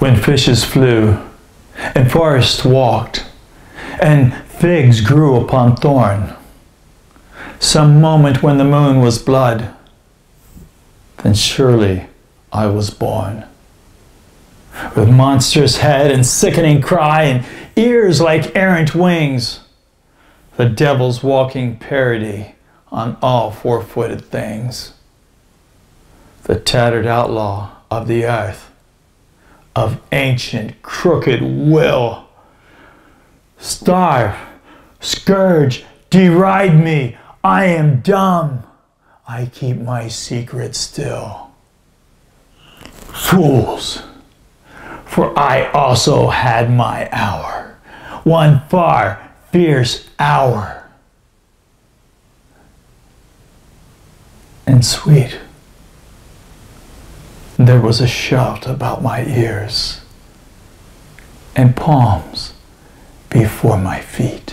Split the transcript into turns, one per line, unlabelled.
when fishes flew, and forests walked, and figs grew upon thorn. Some moment when the moon was blood, then surely I was born. With monstrous head and sickening cry, and ears like errant wings, the devil's walking parody on all four footed things. The tattered outlaw of the earth, of ancient crooked will. Starve, scourge, deride me, I am dumb. I keep my secret still. Fools, for I also had my hour, one far fierce hour. And sweet, there was a shout about my ears and palms before my feet.